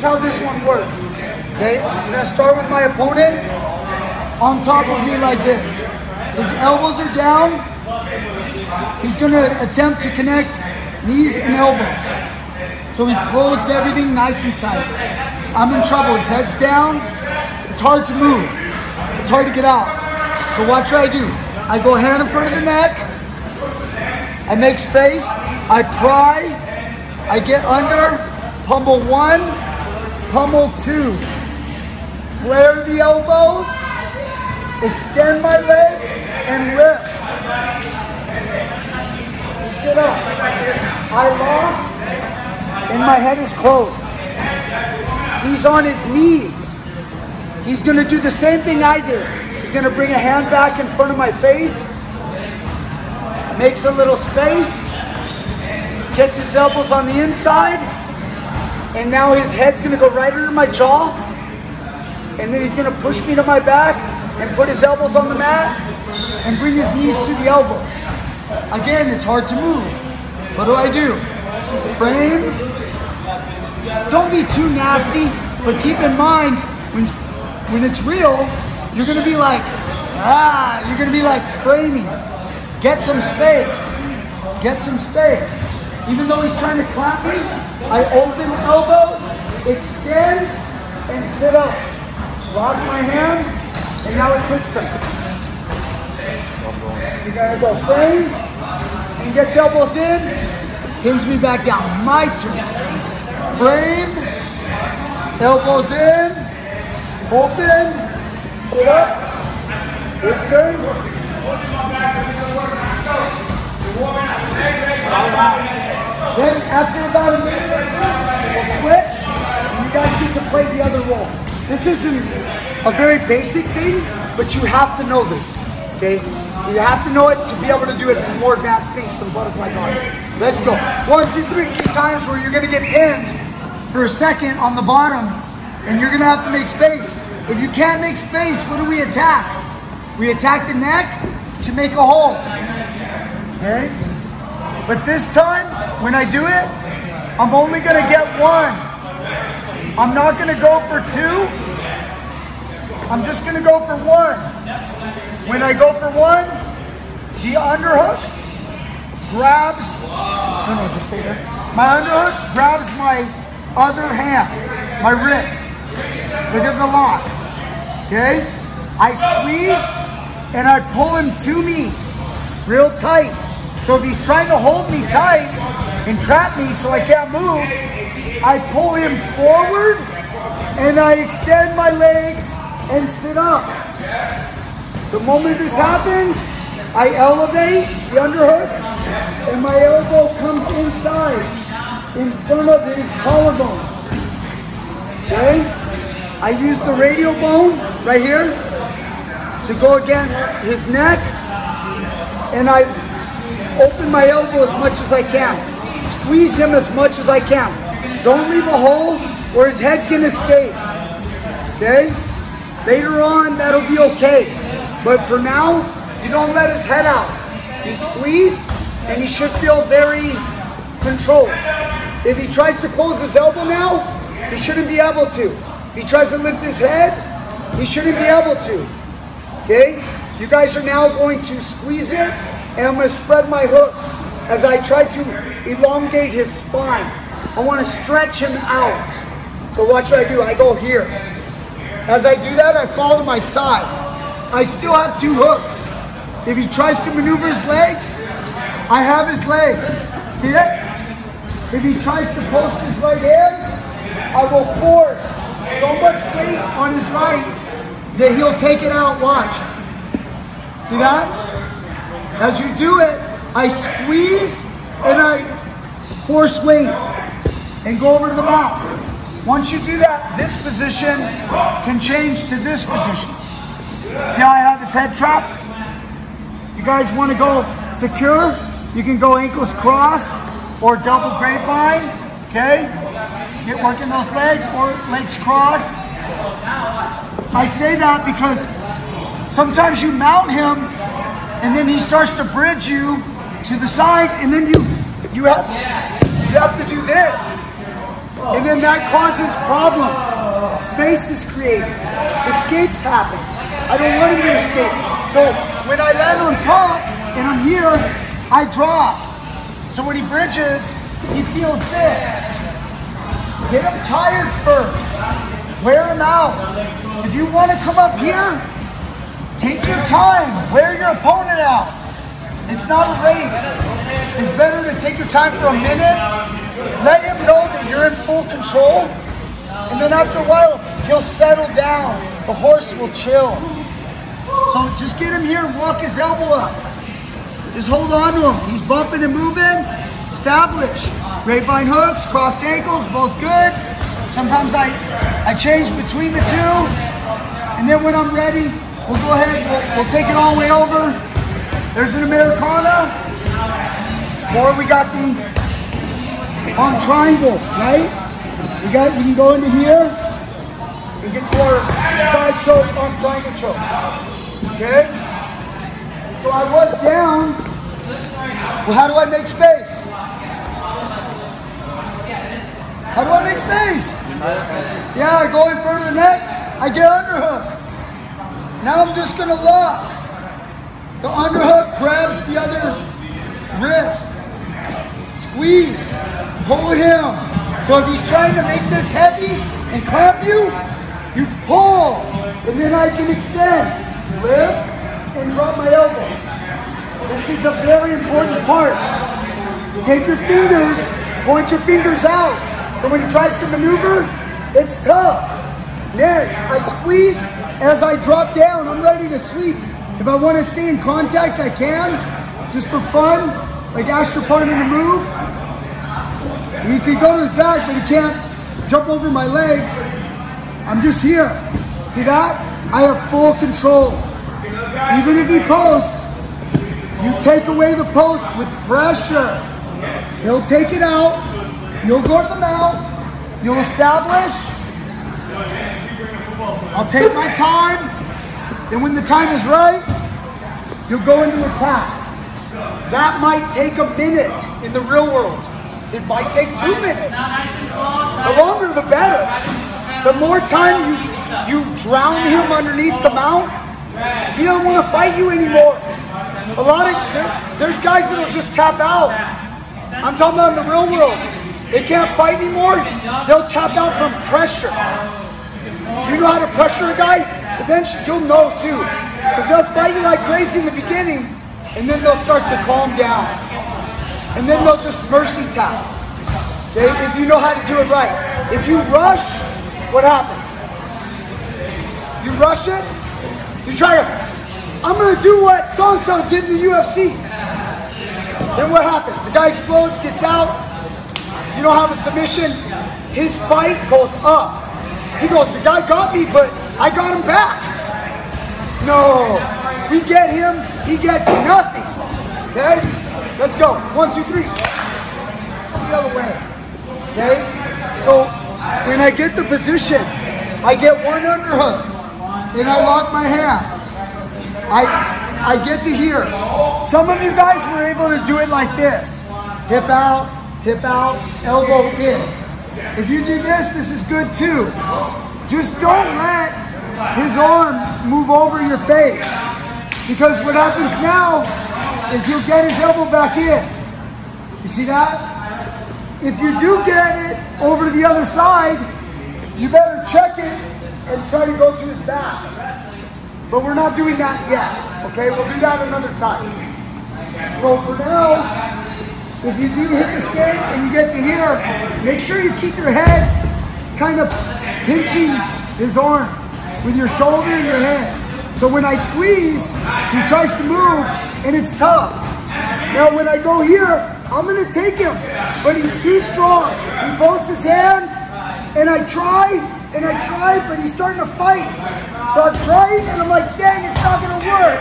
Here's how this one works. Okay, I'm gonna start with my opponent on top of me like this. His elbows are down. He's gonna attempt to connect knees and elbows. So he's closed everything nice and tight. I'm in trouble. His head's down. It's hard to move. It's hard to get out. So watch what I do. I go hand in front of the neck. I make space. I pry. I get under. Pummel one. Pummel two. Flare the elbows. Extend my legs and lift. Sit up. I lock and my head is closed. He's on his knees. He's gonna do the same thing I did. He's gonna bring a hand back in front of my face, makes a little space, gets his elbows on the inside, and now his head's gonna go right under my jaw, and then he's gonna push me to my back and put his elbows on the mat and bring his knees to the elbows. Again, it's hard to move. What do I do? Frame. Don't be too nasty, but keep in mind when when it's real, you're gonna be like, ah, you're gonna be like framing. Get some space. Get some space. Even though he's trying to clap me, I open elbows, extend, and sit up. Lock my hand, and now it's his turn. You gotta go frame, and get your elbows in, pins me back down. My turn. Frame, elbows in, open, sit up. His turn. Then after about a minute or two, we'll switch, and you guys get to play the other role. This isn't a very basic thing, but you have to know this, okay? You have to know it to be able to do it for more advanced things for the butterfly guard. Let's go. One, two, three. Three times where you're gonna get pinned for a second on the bottom, and you're gonna have to make space. If you can't make space, what do we attack? We attack the neck to make a hole. Okay? But this time, when I do it, I'm only gonna get one. I'm not gonna go for two. I'm just gonna go for one. When I go for one, the underhook grabs, no, no, just stay there. My underhook grabs my other hand, my wrist. Look at the lock, okay? I squeeze and I pull him to me real tight. So if he's trying to hold me tight and trap me so I can't move, I pull him forward and I extend my legs and sit up. The moment this happens, I elevate the underhook and my elbow comes inside in front of his collarbone. Okay? I use the radial bone right here to go against his neck and I open my elbow as much as I can. Squeeze him as much as I can. Don't leave a hole where his head can escape. Okay? Later on, that'll be okay. But for now, you don't let his head out. You squeeze, and he should feel very controlled. If he tries to close his elbow now, he shouldn't be able to. If he tries to lift his head, he shouldn't be able to. Okay? You guys are now going to squeeze it, and I'm going to spread my hooks as I try to elongate his spine. I want to stretch him out. So watch what I do. I go here. As I do that, I fall to my side. I still have two hooks. If he tries to maneuver his legs, I have his legs. See it? If he tries to post his right hand, I will force so much weight on his right that he'll take it out. Watch. See that? As you do it, I squeeze and I force weight and go over to the mount. Once you do that, this position can change to this position. See how I have his head trapped? You guys want to go secure? You can go ankles crossed or double grapevine, okay? Get working those legs or legs crossed. I say that because sometimes you mount him and then he starts to bridge you to the side and then you you have you have to do this. And then that causes problems. Space is created. Escapes happen. I don't want him to escape. So when I land on top and I'm here, I drop. So when he bridges, he feels this. Get him tired first. Wear him out. If you want to come up here, take your time. Wear your opponent out. It's not a race. It's better to take your time for a minute. Let him know that you're in full control. And then after a while, he'll settle down. The horse will chill. So just get him here and walk his elbow up. Just hold on to him. He's bumping and moving. Establish. Grapevine hooks, crossed ankles, both good. Sometimes I, I change between the two. And then when I'm ready, we'll go ahead, we'll, we'll take it all the way over. There's an Americana. Or we got the arm triangle, right? We got, we can go into here and get to our side choke, arm triangle choke. Okay? So I was down. Well, how do I make space? How do I make space? Yeah, I go in front of the neck, I get underhook. Now I'm just gonna lock. The underhook grabs the other wrist. Squeeze, pull him. So if he's trying to make this heavy and clamp you, you pull, and then I can extend. Lift and drop my elbow. This is a very important part. Take your fingers, point your fingers out. So when he tries to maneuver, it's tough. Next, I squeeze as I drop down. I'm ready to sweep. If I want to stay in contact, I can, just for fun. Like ask your partner to move. He can go to his back, but he can't jump over my legs. I'm just here. See that? I have full control. Even if he posts, you take away the post with pressure. He'll take it out. You'll go to the mount. You'll establish. I'll take my time. and when the time is right, you'll go into attack. That might take a minute in the real world. It might take two minutes. The longer, the better. The more time you, you drown him underneath the mount, he don't want to fight you anymore. A lot of, there, there's guys that'll just tap out. I'm talking about in the real world. They can't fight anymore. They'll tap out from pressure. You know how to pressure a guy? Eventually, you'll know too. Because they'll fight you like crazy in the beginning, and then they'll start to calm down. And then they'll just mercy tap. Okay? If you know how to do it right. If you rush, what happens? You rush it, you try to, I'm going to do what so-and-so did in the UFC. Then what happens? The guy explodes, gets out. You don't have a submission. His fight goes up. He goes, the guy got me, but I got him back. No. We get him, he gets nothing. Okay? Let's go. One, two, three. The other way. Okay? So when I get the position, I get one underhook and I lock my hands. I I get to here. Some of you guys were able to do it like this. Hip out, hip out, elbow in. If you do this, this is good too. Just don't let his arm move over your face. Because what happens now is he'll get his elbow back in. You see that? If you do get it over to the other side, you better check it and try to go to his back. But we're not doing that yet. Okay, we'll do that another time. So for now, if you do hip escape and you get to here, make sure you keep your head kind of pinching his arm with your shoulder and your head. So when I squeeze, he tries to move and it's tough. Now when I go here, I'm gonna take him, but he's too strong. He posts his hand and I try and I try, but he's starting to fight. So I'm trying and I'm like, dang, it's not gonna work.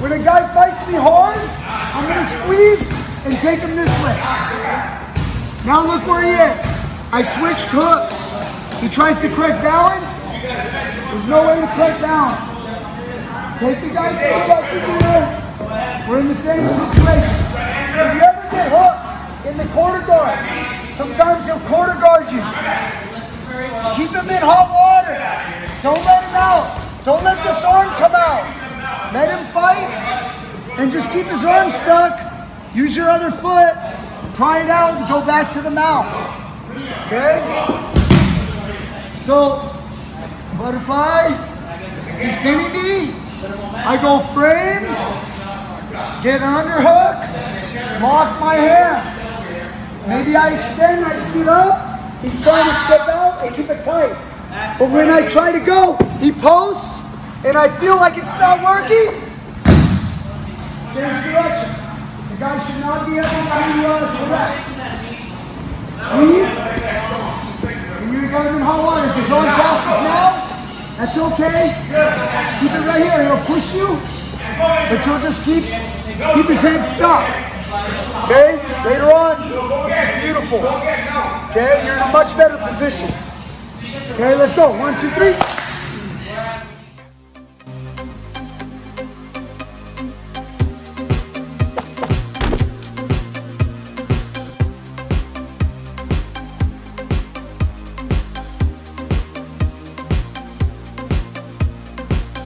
When a guy fights me hard, I'm gonna squeeze and take him this way. Now look where he is. I switched hooks. He tries to correct balance. There's no way to correct balance. Take the guy through like you do. We're in the same situation. Use your other foot, pry it out, and go back to the mount. Okay? So, butterfly, he's pinning me. I go frames, get underhook, lock my hands. Maybe I extend, I sit up, he's trying to step out, and keep it tight. But when I try to go, he posts, and I feel like it's not working. Change direction. Guy should not be able to uh, correct. See? And you got him in hot water. If his arm passes now, that's okay. Keep it right here. He'll push you, but you'll just keep keep his head stuck. Okay? Later on, this is beautiful. Okay? You're in a much better position. Okay, let's go. One, two, three.